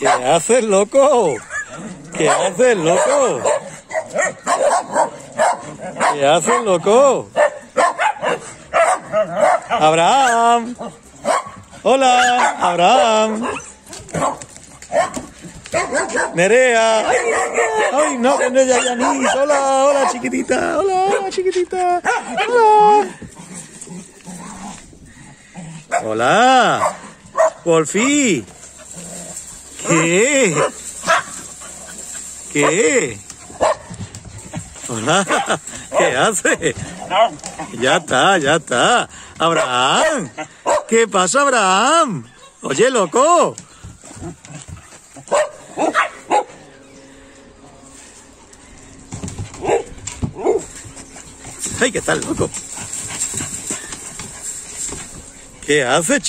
¿Qué haces, loco? ¿Qué haces, loco? ¿Qué haces, loco? Abraham. Hola, Abraham. Nerea. Ay, no, que no es Yanis. Hola, hola, chiquitita. Hola, chiquitita. Hola. Hola. Wolfie. ¿Qué? ¿Qué? Hola. ¿Qué hace? Ya está, ya está. Abraham. ¿Qué pasa, Abraham? Oye, loco. Ay, ¿qué tal, loco? ¿Qué hace,